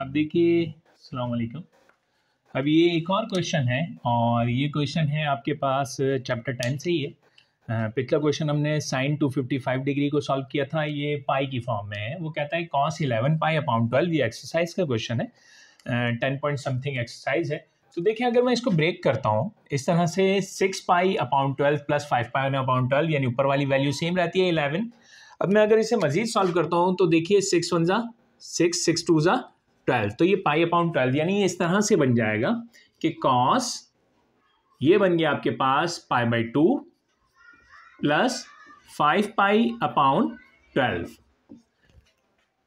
अब देखिए, अस्सलाम वालेकुम अब ये एक और क्वेश्चन है, और ये क्वेश्चन है आपके पास चैप्टर टेन से ही है। पिछला क्वेश्चन हमने साइन 255 डिग्री को सॉल्व किया था, ये पाई की फॉर्म में है। वो कहता है कॉस 11 पाई अपॉन 12 ये एक्सरसाइज का क्वेश्चन है। टेन पॉइंट समथिंग एक्सरसाइज है। तो देखिए, अगर मैं इसको ब्रेक करता हूँ, इस तरह से six pi upon twelve plus five pi upon twelve यानी ऊपर वाली वैल्यू सेम रहती है इलेवन अब मैं अगर इसे मजीद सॉल्व करता हूँ तो देखिए सिक्स वन ज़ा सिक्स सिक्स टू ज़ा ट्वेल्व तो ये पाई अपॉन ट्वेल्व यानी इस तरह से बन जाएगा कि कॉस ये बन गया आपके पास pi by two plus five pi upon twelve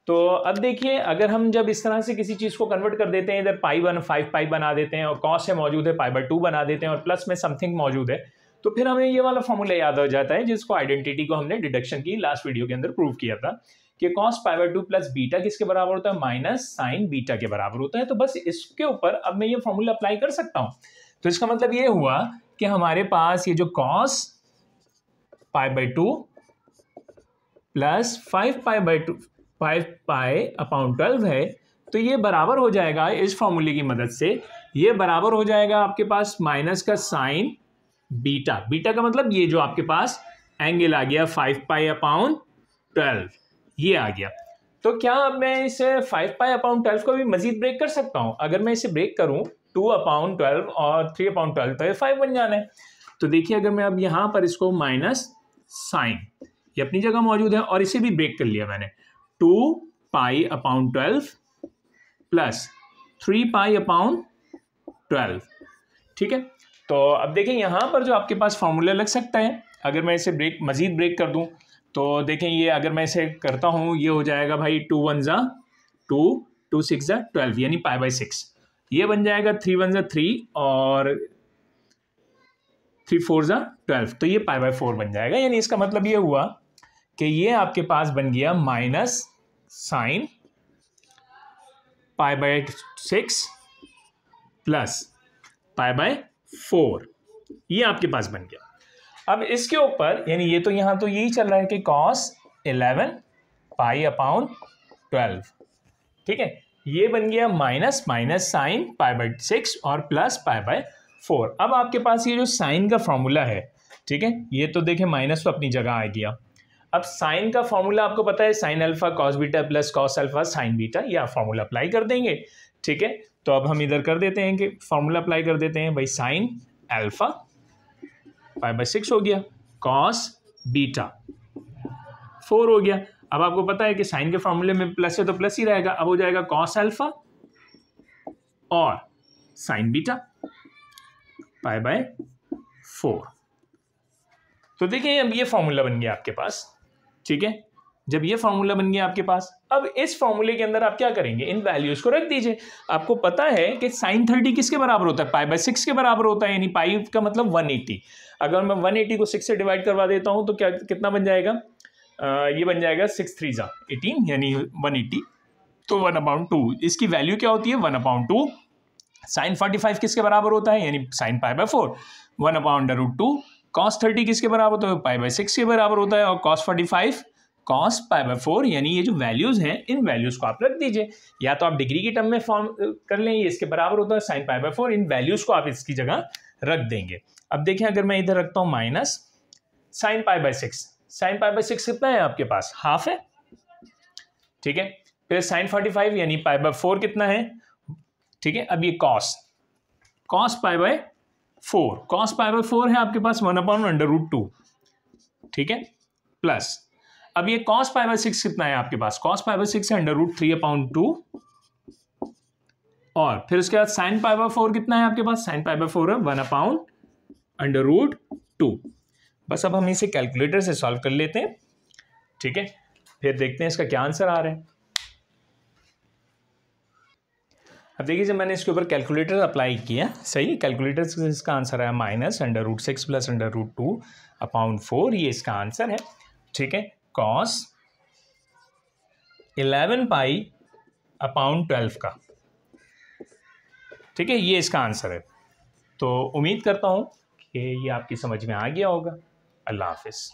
तो अब देखिए, अगर हम जब इस तरह से किसी चीज़ को कन्वर्ट कर देते हैं, इधर पाई वन फाइव पाई बना देते हैं और कॉस है मौजूद है पाई बाई टू बना देते हैं और प्लस में समथिंग मौजूद है तो फिर हमें ये वाला फॉर्मूला याद हो जाता है जिसको आइडेंटिटी को हमने डिडक्शन की लास्ट वीडियो के अंदर प्रूव किया था। कि cos pi two plus beta किसके बराबर होता है? माइनस साइन बीटा के बराबर होता है। तो बस इसके ऊपर अब मैं ये फॉर्मूला अप्लाई कर सकता हूँ। तो इसका मतलब ये हुआ कि हमारे पास ये जो cos pi by two plus five pi by two five pi upon twelve है तो ये बराबर हो जाएगा इस फॉर्मूले की मदद से। ये बराबर हो जाएगा आपके पास माइनस का साइन बीटा बीटा का मतलब ये जो आपके पास एंगल आ गया फाइव पाई अपॉन ट्वेल्व ये आ गया। तो क्या अब मैं इसे फाइव पाई अपॉन ट्वेल्व को भी मजीद ब्रेक कर सकता हूँ? अगर मैं इसे ब्रेक करूँ टू अपॉन ट्वेल्व और थ्री अपॉन ट्वेल्व तो ये फाइव बन जाना है। तो देखिए, अगर मैं अब यहाँ पर इसको माइनस साइन ये अपनी जगह मौजूद है और इसे भी ब्रेक कर लिया मैंने। Two pi upon twelve plus three pi upon twelve ठीक है? तो अब देखें यहाँ पर जो आपके पास फॉर्मूला लग सकता है। अगर मैं इसे ब्रेक मज़ीद ब्रेक कर दूँ तो देखें, ये अगर मैं इसे करता हूँ, ये हो जाएगा भाई टू वन ज़ा, टू टू सिक्स ज़ा, ट्वेल्व, यानी पाई बाई सिक्स। ये बन जाएगा थ्री वन ज़ा, थ्री और थ्री फोर ज़ा, ट्वेल्व। तो ये पाई बाई फोर बन जाएगा। यानी इसका मतलब ये हुआ कि ये आपके पास बन गया minus sine pi by six plus pi by four. ये आपके पास बन गया। अब इसके ऊपर, यानी ये तो यहाँ तो यही चल रहा है कि cos eleven pi upon twelve ठीक है? ये बन गया minus minus sine pi by six और प्लस पाई बाय फोर अब आपके पास ये जो साइन का फॉर्मूला है, ठीक है? ये तो देखें माइनस तो अपनी जगह आ गया। अब साइन का फॉर्मूला आपको पता है sine alpha cos beta plus cos alpha sine beta ये आप फॉर्मूला अप्लाई कर देंगे। ठीक है? तो अब हम इधर कर देते हैं कि फॉर्मूला अप्लाई कर देते हैं, भाई sine alpha five by six हो गया कॉस बीटा फोर हो गया। अब आपको पता है कि साइन के फॉर्मूले में प्लस है तो प्लस ही रहेगा। अब हो जाएगा कॉस अल्फ़ा और sine beta pi by four तो देखिए अब ये फॉर्मूला बन गया आपके पास, ठीक है? जब ये फॉर्मूला बन गया आपके पास अब इस फॉर्मूले के अंदर आप क्या करेंगे? इन वैल्यूज़ को रख दीजिए। आपको पता है कि साइन थर्टी किसके बराबर होता है? पाई बाय सिक्स के बराबर होता है यानी पाई का मतलब वन एटी अगर मैं वन एटी को सिक्स से डिवाइड करवा देता हूँ तो क्या कितना बन जाएगा? आ, ये बन जाएगा सिक्स थ्री जा। एटीन यानी वन एटी तो वन अपाउंड टू इसकी वैल्यू क्या होती है? One upon two sine forty five किसके बराबर होता है? यानी sine pi by four one upon root two cos thirty किसके बराबर होता है? पाई बाय सिक्स के बराबर होता है। और cos forty five cos pi by four यानी ये जो वैल्यूज़ हैं, इन वैल्यूज़ को आप रख दीजिए। या तो आप डिग्री की टर्म में फॉर्म कर लें, ये इसके बराबर होता है साइन पाई बाय फोर इन वैल्यूज़ को आप इसकी जगह रख देंगे। अब देखिए, अगर मैं इधर रखता हूँ minus sine pi by six sine pi by six कितना है आपके पास? हाफ़ है। ठीक है? फिर साइन फोर्टी फाइव यानी पाई बाय फोर कितना है? ठीक है? अब ये cos cos pi by four cos pi by four है आपके पास one upon under root two ठीक है? प्लस अब ये कॉस पाई बाय सिक्स कितना है आपके पास? कॉस पाई बाय सिक्स है under root three upon two और फिर उसके बाद साइन पाई बाय फोर कितना है आपके पास? साइन पाई बाय फोर है one upon under root two बस अब हम इसे कैलकुलेटर से सॉल्व कर लेते हैं। ठीक है? फिर देखते हैं इसका क्या आंसर आ रहा है। अब देखिए जब मैंने इसके ऊपर कैलकुलेटर अप्लाई किया, सही? कैलकुलेटर से इसका आंसर आया minus under root six plus under root two upon four ये इसका आंसर है। ठीक है? Cos eleven pi upon twelve का। ठीक है, ये इसका आंसर है। तो उम्मीद करता हूँ कि ये आपकी समझ में आ गया होगा। अल्लाह हाफिज़।